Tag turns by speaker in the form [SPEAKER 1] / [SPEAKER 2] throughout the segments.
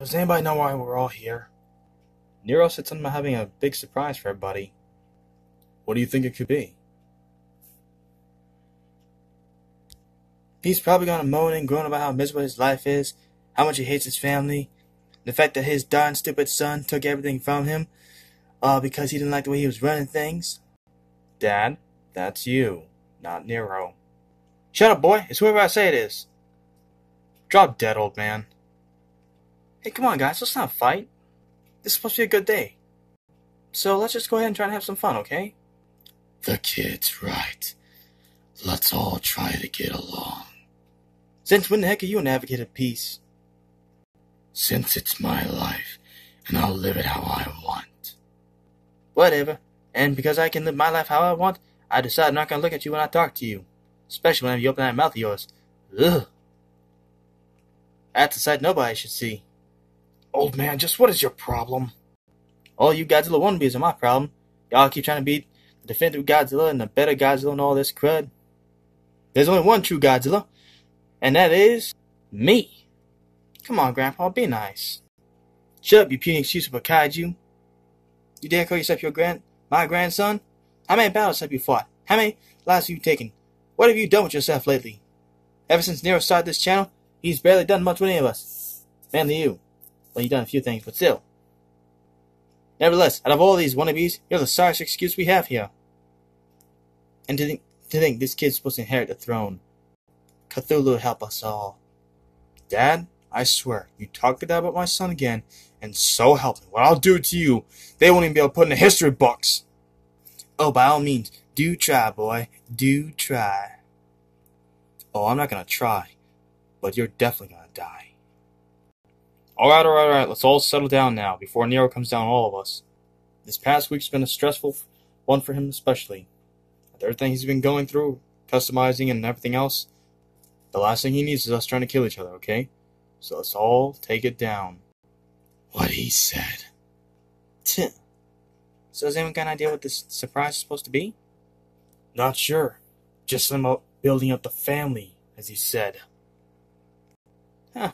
[SPEAKER 1] Does anybody know why we're all here? Nero said something about having a big surprise for everybody. What do you think it could be? He's probably gonna moan and groan about how miserable his life is, how much he hates his family, the fact that his darn stupid son took everything from him, uh, because he didn't like the way he was running things. Dad, that's you, not Nero. Shut up, boy. It's whoever I say it is. Drop dead, old man. Hey, come on, guys. Let's not fight. This is supposed to be a good day. So let's just go ahead and try and have some fun, okay?
[SPEAKER 2] The kid's right. Let's all try to get along.
[SPEAKER 1] Since when the heck are you an advocate of peace?
[SPEAKER 2] Since it's my life, and I'll live it how I want.
[SPEAKER 1] Whatever. And because I can live my life how I want, I decide I'm not gonna look at you when I talk to you. Especially when you open that mouth of yours. Ugh. That's a sight nobody should see.
[SPEAKER 3] Old man, just what is your problem?
[SPEAKER 1] All you Godzilla wannabes are my problem. Y'all keep trying to beat the definitive Godzilla and the better Godzilla and all this crud. There's only one true Godzilla, and that is me. Come on, Grandpa, be nice. Shut up, you puny excuse for kaiju. You dare call yourself your grand, my grandson? How many battles have you fought? How many lives have you taken? What have you done with yourself lately? Ever since Nero started this channel, he's barely done much with any of us. Mainly you. Well, you've done a few things, but still. Nevertheless, out of all these wannabes, you're the sorriest excuse we have here. And to think, to think this kid's supposed to inherit the throne. Cthulhu help us all. Dad, I swear, you talk to that about my son again, and so help me, what I'll do to you, they won't even be able to put in the history books. Oh, by all means, do try, boy. Do try. Oh, I'm not gonna try, but you're definitely gonna die. Alright, alright, alright, let's all settle down now before Nero comes down on all of us. This past week's been a stressful one for him, especially. With everything he's been going through, customizing and everything else, the last thing he needs is us trying to kill each other, okay? So let's all take it down.
[SPEAKER 2] What he said.
[SPEAKER 1] Tch. So has anyone got an idea what this surprise is supposed to be?
[SPEAKER 3] Not sure. Just about building up the family, as he said.
[SPEAKER 1] Huh.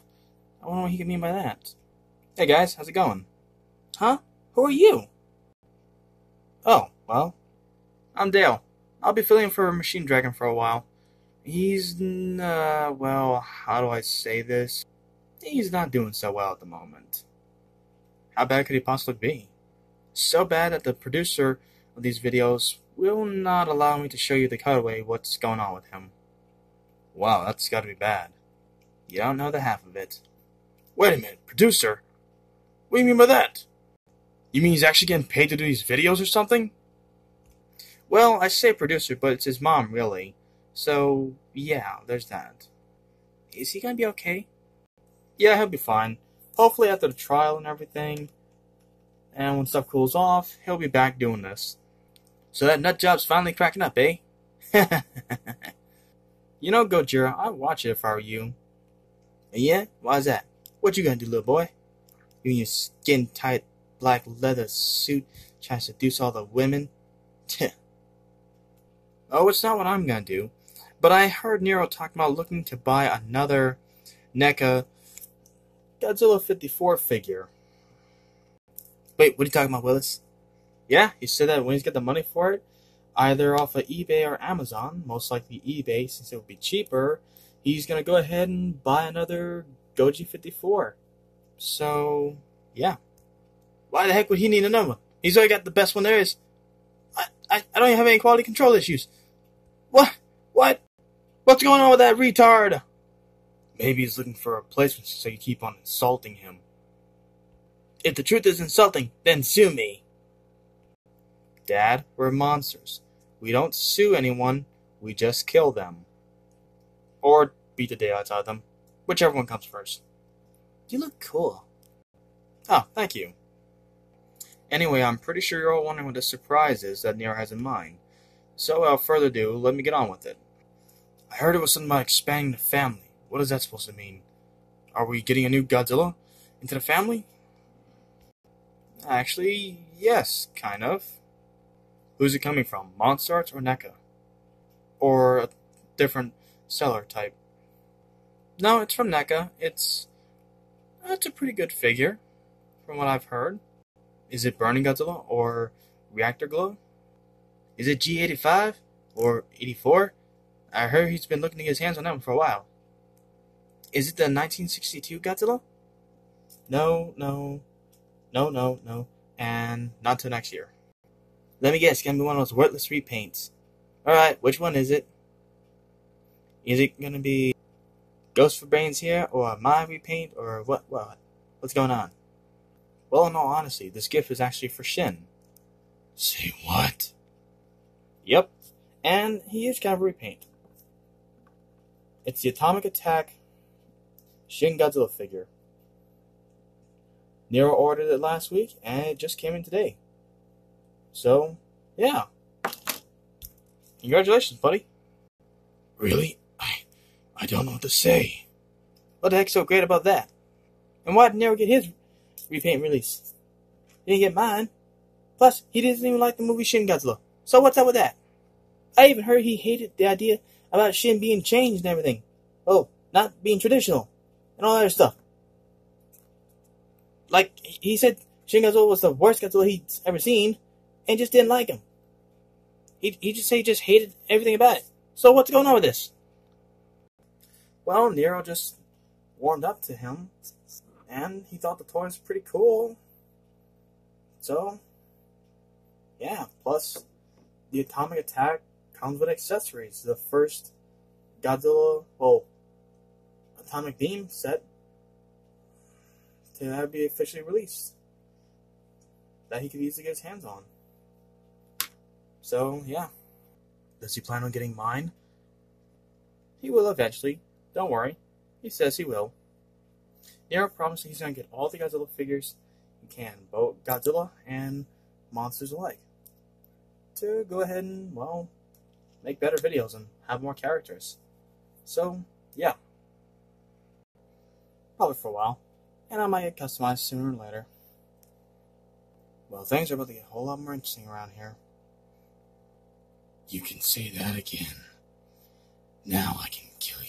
[SPEAKER 1] I wonder what he could mean by that. Hey guys, how's it going? Huh? Who are you? Oh, well, I'm Dale. I'll be filling in for Machine Dragon for a while. He's, uh, well, how do I say this? He's not doing so well at the moment. How bad could he possibly be? So bad that the producer of these videos will not allow me to show you the cutaway what's going on with him. Wow, that's gotta be bad. You don't know the half of it.
[SPEAKER 3] Wait a minute, producer? What do you mean by that? You mean he's actually getting paid to do these videos or something?
[SPEAKER 1] Well, I say producer, but it's his mom, really. So, yeah, there's that. Is he gonna be okay? Yeah, he'll be fine. Hopefully, after the trial and everything, and when stuff cools off, he'll be back doing this. So that nut job's finally cracking up, eh? you know, Gojira, I'd watch it if I were you. Yeah? Why's that? What you gonna do, little boy? You in your skin tight black leather suit trying to seduce all the women? oh, it's not what I'm gonna do. But I heard Nero talking about looking to buy another NECA Godzilla 54 figure. Wait, what are you talking about, Willis? Yeah, he said that when he's got the money for it, either off of eBay or Amazon, most likely eBay since it would be cheaper, he's gonna go ahead and buy another Goji 54. So, yeah. Why the heck would he need another one? He's already got the best one there is. I, I, I don't even have any quality control issues. What? What? What's going on with that retard? Maybe he's looking for a replacement so you keep on insulting him. If the truth is insulting, then sue me. Dad, we're monsters. We don't sue anyone, we just kill them. Or beat the daylights out of them. Whichever one comes first. You look cool. Oh, thank you. Anyway, I'm pretty sure you're all wondering what the surprise is that Nero has in mind. So, without further ado, let me get on with it. I heard it was something about expanding the family. What is that supposed to mean? Are we getting a new Godzilla into the family? Actually, yes, kind of. Who's it coming from, MonsterArts or NECA? Or a different seller type? No, it's from NECA. It's. Uh, That's a pretty good figure, from what I've heard. Is it Burning Godzilla or Reactor Glow? Is it G85 or 84? I heard he's been looking to get his hands on them for a while. Is it the 1962 Godzilla? No, no, no, no, no, and not till next year. Let me guess, it's gonna be one of those worthless repaints. Alright, which one is it? Is it gonna be Ghost for Brains here, or a my repaint, or what? What? What's going on? Well, in all honesty, this gift is actually for Shin.
[SPEAKER 2] Say what?
[SPEAKER 1] Yep, and he is kind of a repaint. It's the Atomic Attack Shin Godzilla figure. Nero ordered it last week, and it just came in today. So, yeah. Congratulations, buddy.
[SPEAKER 2] Really? I, don't know what to say.
[SPEAKER 1] What the heck's so great about that? And why did Nero get his repaint release? He didn't get mine. Plus, he doesn't even like the movie Shin Godzilla. So what's up with that? I even heard he hated the idea about Shin being changed and everything. Oh, not being traditional. And all that other stuff. Like, he said Shin Godzilla was the worst Godzilla he's ever seen, and just didn't like him. He, he just said he just hated everything about it. So what's going on with this? Well, Nero just warmed up to him, and he thought the toy was pretty cool. So, yeah, plus the Atomic Attack comes with accessories. The first Godzilla, well, Atomic Beam set to have be officially released that he could easily get his hands on. So, yeah. Does he plan on getting mine? He will eventually. Don't worry. He says he will. Nero promises he's going to get all the Godzilla figures he can, both Godzilla and monsters alike, to go ahead and, well, make better videos and have more characters. So, yeah. Probably for a while. And I might get customized sooner or later. Well, things are about to get a whole lot more interesting around here.
[SPEAKER 2] You can say that again. Now I can kill